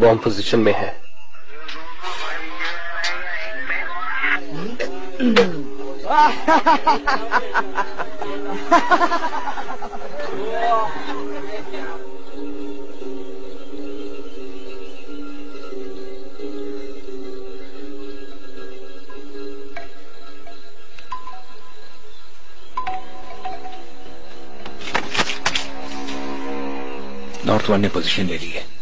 Bomb position में है। North one ने पोजीशन ले ली है।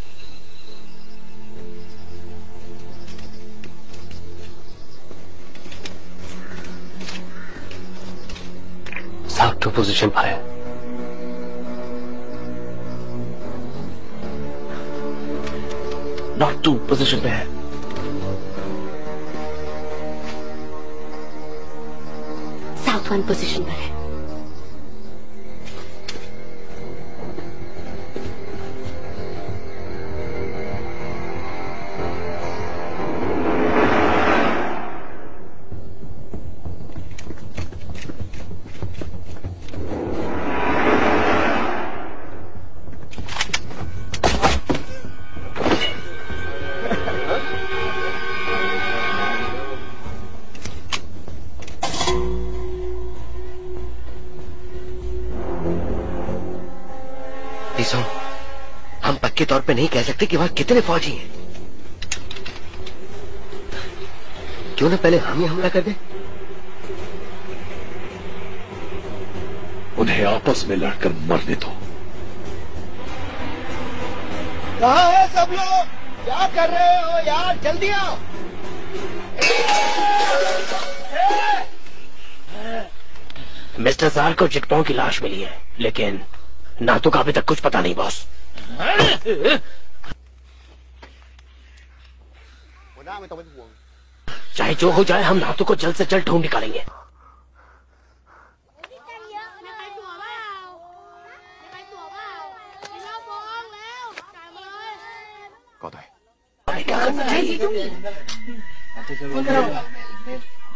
साउथ टू पोजीशन पर है नॉट टू पोजीशन पे है साउथ वन पोजीशन पर है सुन हम पक्के तौर पे नहीं कह सकते कि वहाँ कितने फौजी हैं। क्यों ना पहले हम ही हमला कर दें? उन्हें आपस में लड़कर मरने दो। कहा है सब लोग? क्या कर रहे हो यार? जल्दी आओ। मिस्टर सार को चिकटों की लाश मिली है लेकिन नातू तो का अभी तक कुछ पता नहीं, बॉस। चाहे जो हो जाए, हम नातू को जल्द से जल्द ढूंढ निकालेंगे।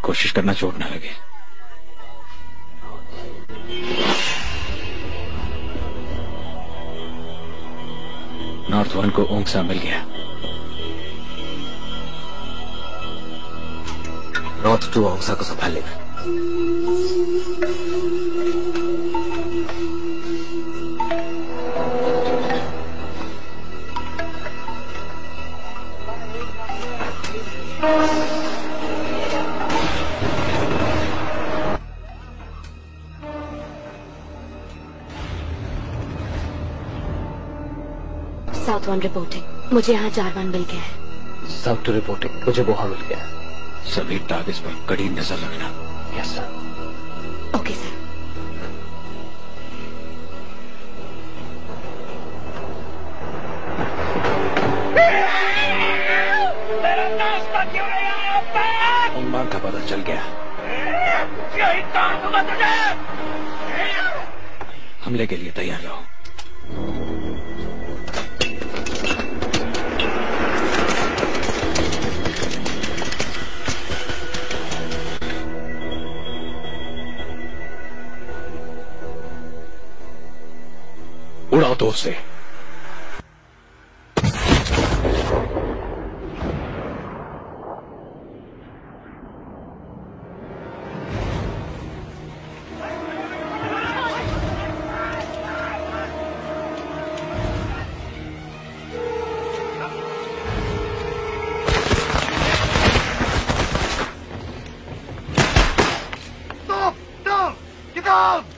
कोशिश करना चोट ना लगे। नॉर्थ वन को ओंगसा मिल गया। नॉर्थ टू ओंगसा को संभाल लेना साउथ वन रिपोर्टिंग मुझे यहाँ चार वन मिल गया है। साउथ टू रिपोर्टिंग मुझे वहाँ मिल गया है। सभी टारगेट्स पर कड़ी नज़र रखना। यस सर ओके सर उम्मान का पता चल गया। हमले के लिए तैयार रहो। हाथों से Stop! Stop! Get out!